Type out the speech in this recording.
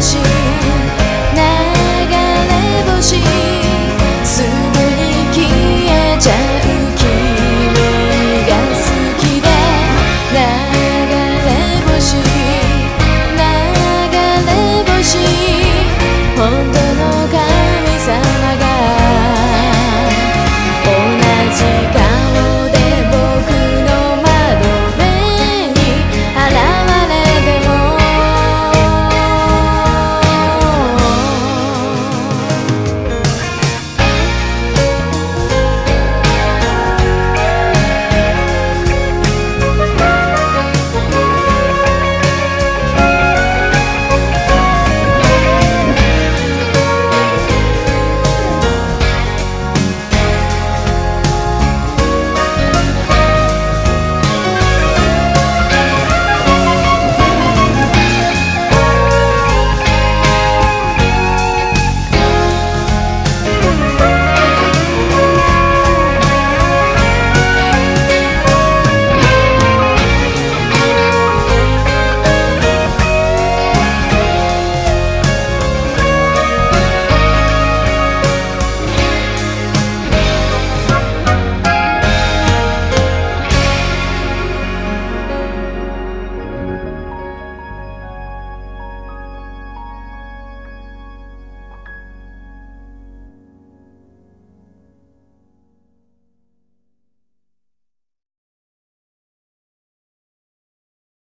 she